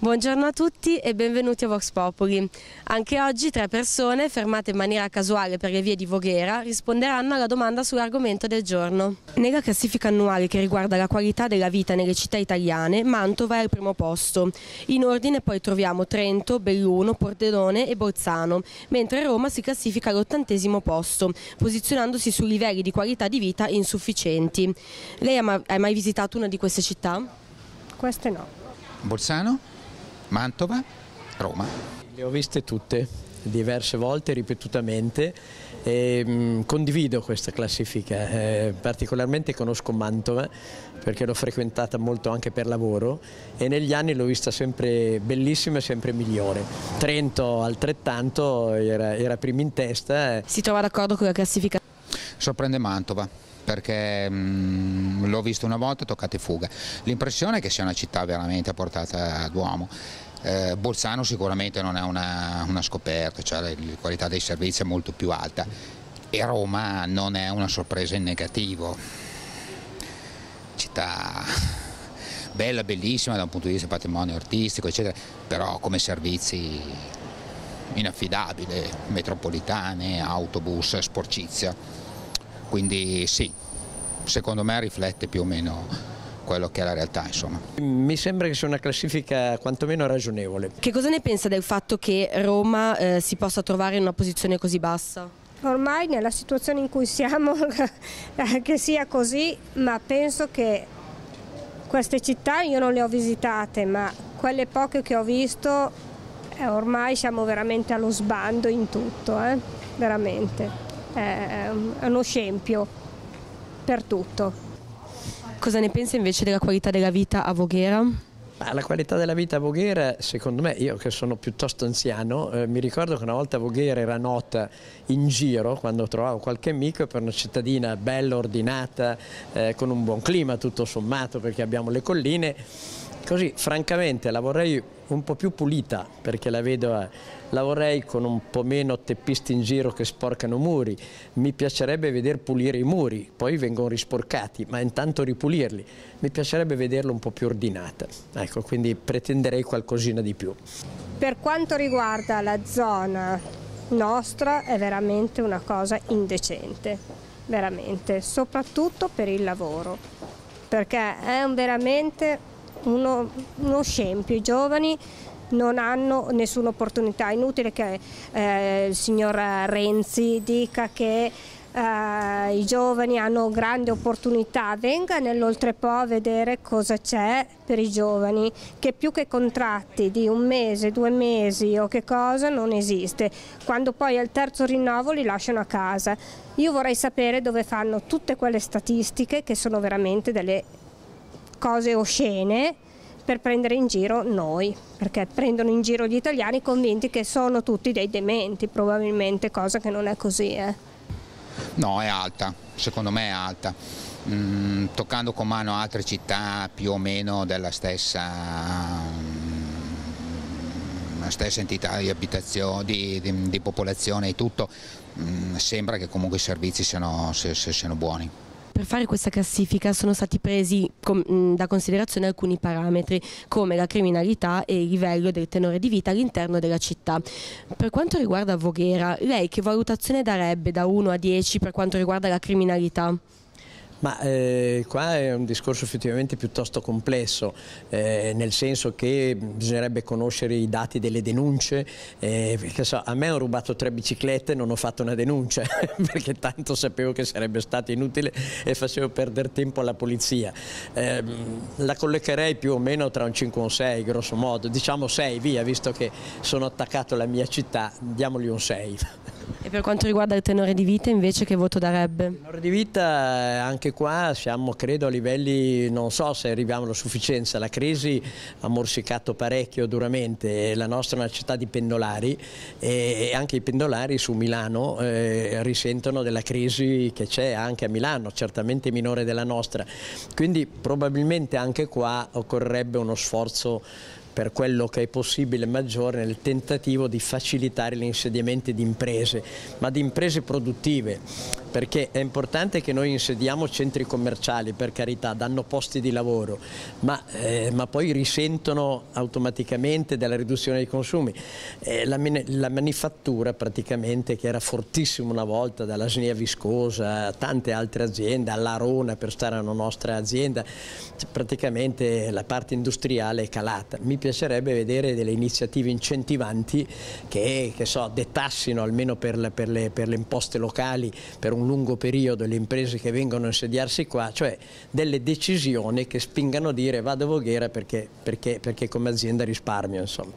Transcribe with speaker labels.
Speaker 1: Buongiorno a tutti e benvenuti a Vox Populi. Anche oggi tre persone, fermate in maniera casuale per le vie di Voghera, risponderanno alla domanda sull'argomento del giorno. Nella classifica annuale che riguarda la qualità della vita nelle città italiane, Mantova è al primo posto. In ordine poi troviamo Trento, Belluno, Pordenone e Bolzano, mentre Roma si classifica all'ottantesimo posto, posizionandosi su livelli di qualità di vita insufficienti. Lei ha mai visitato una di queste città?
Speaker 2: Queste no.
Speaker 3: Bolzano? Mantova, Roma.
Speaker 4: Le ho viste tutte, diverse volte, ripetutamente. E, mh, mm, condivido questa classifica, eh, particolarmente conosco Mantova perché l'ho frequentata molto anche per lavoro e negli anni l'ho vista sempre bellissima e sempre migliore. Trento altrettanto era, era prima in testa.
Speaker 1: Si trova d'accordo con la classifica?
Speaker 3: Sorprende Mantova perché mm, l'ho visto una volta toccate fuga. L'impressione è che sia una città veramente a portata d'uomo. Eh, Bolzano sicuramente non è una, una scoperta, cioè la, la qualità dei servizi è molto più alta e Roma non è una sorpresa in negativo. Città bella, bellissima da un punto di vista patrimonio artistico, eccetera, però come servizi inaffidabile, metropolitane, autobus, sporcizia quindi sì, secondo me riflette più o meno quello che è la realtà insomma.
Speaker 4: Mi sembra che sia una classifica quantomeno ragionevole.
Speaker 1: Che cosa ne pensa del fatto che Roma eh, si possa trovare in una posizione così bassa?
Speaker 2: Ormai nella situazione in cui siamo che sia così, ma penso che queste città io non le ho visitate, ma quelle poche che ho visto eh, ormai siamo veramente allo sbando in tutto, eh? veramente è uno scempio per tutto.
Speaker 1: Cosa ne pensa invece della qualità della vita a Voghera?
Speaker 4: la qualità della vita a Voghera, secondo me, io che sono piuttosto anziano, eh, mi ricordo che una volta Voghera era nota in giro quando trovavo qualche amico per una cittadina bella, ordinata, eh, con un buon clima tutto sommato perché abbiamo le colline Così francamente la vorrei un po' più pulita perché la vedo, eh, la vorrei con un po' meno teppisti in giro che sporcano muri. Mi piacerebbe vedere pulire i muri, poi vengono risporcati, ma intanto ripulirli. Mi piacerebbe vederla un po' più ordinata. Ecco, quindi pretenderei qualcosina di più.
Speaker 2: Per quanto riguarda la zona nostra è veramente una cosa indecente, veramente, soprattutto per il lavoro, perché è veramente uno, uno scempio, i giovani non hanno nessuna opportunità, è inutile che eh, il signor Renzi dica che Uh, i giovani hanno grande opportunità, venga nell'Oltrepo a vedere cosa c'è per i giovani, che più che contratti di un mese, due mesi o che cosa non esiste, quando poi al terzo rinnovo li lasciano a casa. Io vorrei sapere dove fanno tutte quelle statistiche che sono veramente delle cose oscene per prendere in giro noi, perché prendono in giro gli italiani convinti che sono tutti dei dementi, probabilmente, cosa che non è così. Eh.
Speaker 3: No, è alta, secondo me è alta. Mm, toccando con mano altre città più o meno della stessa, mm, stessa entità di di, di, di popolazione e tutto, mm, sembra che comunque i servizi siano, siano buoni
Speaker 1: per fare questa classifica sono stati presi com da considerazione alcuni parametri come la criminalità e il livello del tenore di vita all'interno della città. Per quanto riguarda Voghera, lei che valutazione darebbe da 1 a 10 per quanto riguarda la criminalità?
Speaker 4: Ma eh, qua è un discorso effettivamente piuttosto complesso, eh, nel senso che bisognerebbe conoscere i dati delle denunce, eh, perché so, a me hanno rubato tre biciclette e non ho fatto una denuncia, perché tanto sapevo che sarebbe stato inutile e facevo perdere tempo alla polizia. Ehm, la collocherei più o meno tra un 5 e un 6, grosso modo, diciamo 6, via, visto che sono attaccato alla mia città, diamogli un 6.
Speaker 1: E per quanto riguarda il tenore di vita invece che voto darebbe? Il
Speaker 4: tenore di vita eh, anche qua siamo credo a livelli, non so se arriviamo alla sufficienza, la crisi ha morsicato parecchio duramente, la nostra è una città di pendolari e anche i pendolari su Milano eh, risentono della crisi che c'è anche a Milano, certamente minore della nostra, quindi probabilmente anche qua occorrerebbe uno sforzo per quello che è possibile maggiore nel tentativo di facilitare l'insediamento di imprese, ma di imprese produttive perché è importante che noi insediamo centri commerciali, per carità, danno posti di lavoro, ma, eh, ma poi risentono automaticamente della riduzione dei consumi. Eh, la, la, manifattura praticamente, che era fortissima una volta, dalla Snia Viscosa, tante altre aziende, all'Arona per stare a una nostra azienda, praticamente la parte industriale è calata. Mi piacerebbe vedere delle iniziative incentivanti che, che so, detassino almeno per, le, per, le, per le imposte locali per un lungo periodo le imprese che vengono a insediarsi qua, cioè delle decisioni che spingano a dire vado a Voghera perché, perché, perché come azienda risparmio. Insomma.